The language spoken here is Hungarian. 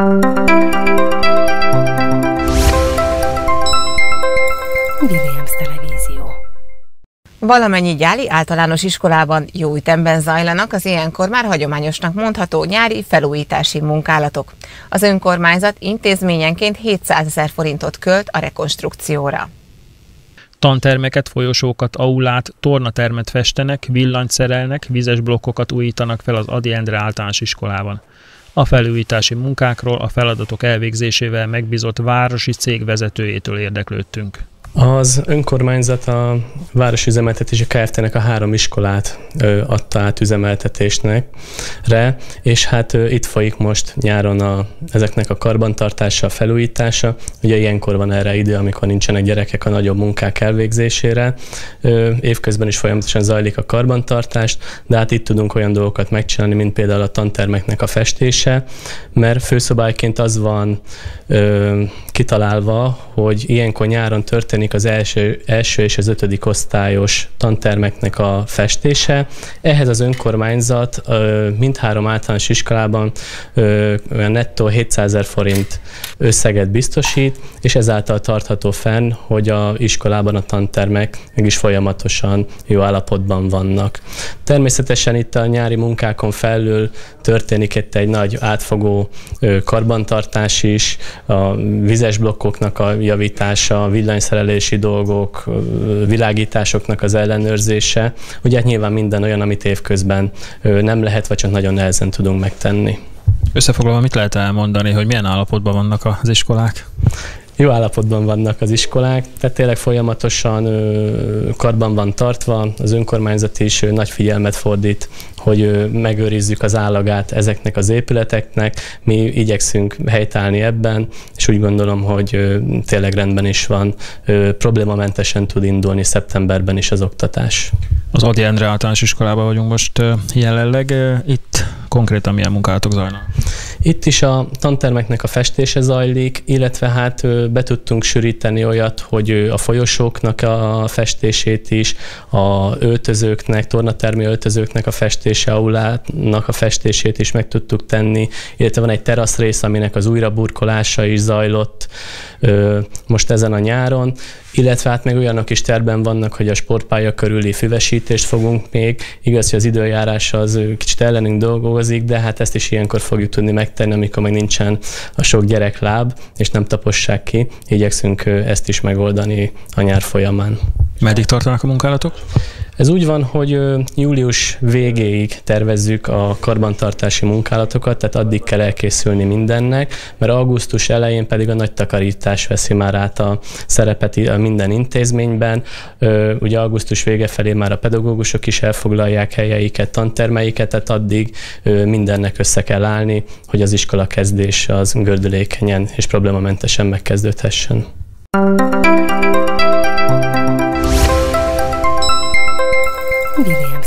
Williams Televízió Valamennyi gyáli általános iskolában jó ütemben zajlanak az ilyenkor már hagyományosnak mondható nyári felújítási munkálatok. Az önkormányzat intézményenként 700 ezer forintot költ a rekonstrukcióra. Tantermeket, folyosókat, aulát, tornatermet festenek, villanyt szerelnek, vizes blokkokat újítanak fel az Adi Endre általános iskolában. A felújítási munkákról a feladatok elvégzésével megbízott városi cég vezetőjétől érdeklődtünk. Az önkormányzat a Városüzemeltetési Kft-nek a három iskolát ö, adta át üzemeltetésnek, re, és hát itt folyik most nyáron a, ezeknek a karbantartása, a felújítása. Ugye ilyenkor van erre idő, amikor nincsenek gyerekek a nagyobb munkák elvégzésére. Évközben is folyamatosan zajlik a karbantartást, de hát itt tudunk olyan dolgokat megcsinálni, mint például a tantermeknek a festése, mert főszobályként az van kitalálva, hogy ilyenkor nyáron történik az első, első és az ötödik osztályos tantermeknek a festése. Ehhez az önkormányzat mindhárom általános iskolában olyan nettó 700 ezer forint összeget biztosít, és ezáltal tartható fenn, hogy a iskolában a tantermek mégis folyamatosan jó állapotban vannak. Természetesen itt a nyári munkákon felül történik itt egy nagy átfogó karbantartás is, a vizes blokkoknak a javítása, a villanyszerelési dolgok, világításoknak az ellenőrzése. Ugye hát nyilván minden olyan, amit évközben nem lehet, vagy csak nagyon nehezen tudunk megtenni. Összefoglalva mit lehet elmondani, hogy milyen állapotban vannak az iskolák? Jó állapotban vannak az iskolák, tehát tényleg folyamatosan karban van tartva, az önkormányzat is nagy figyelmet fordít, hogy megőrizzük az állagát ezeknek az épületeknek, mi igyekszünk helytállni ebben, és úgy gondolom, hogy tényleg rendben is van, problémamentesen tud indulni szeptemberben is az oktatás. Az Adi Endre általános iskolában vagyunk most jelenleg. Itt konkrétan milyen munkálatok zajlanak? Itt is a tantermeknek a festése zajlik, illetve hát be tudtunk sűríteni olyat, hogy a folyosóknak a festését is, a öltözőknek, tornatermi öltözőknek a festése, aulának a festését is meg tudtuk tenni, illetve van egy terasz rész, aminek az újraburkolása is zajlott most ezen a nyáron, illetve hát még olyanok is terben vannak, hogy a sportpálya körüli füvesítést fogunk még. Igaz, hogy az időjárás az kicsit ellenünk dolgozik, de hát ezt is ilyenkor fogjuk tudni megtenni, amikor meg nincsen a sok gyerek láb, és nem tapossák ki. Igyekszünk ezt is megoldani a nyár folyamán. Meddig tartanak a munkálatok? Ez úgy van, hogy július végéig tervezzük a karbantartási munkálatokat, tehát addig kell elkészülni mindennek, mert augusztus elején pedig a nagy takarítás veszi már át a szerepet minden intézményben. Ugye augusztus vége felé már a pedagógusok is elfoglalják helyeiket, tantermeiket, tehát addig mindennek össze kell állni, hogy az iskola kezdés az gördülékenyen és problémamentesen megkezdődhessen. Jubilea.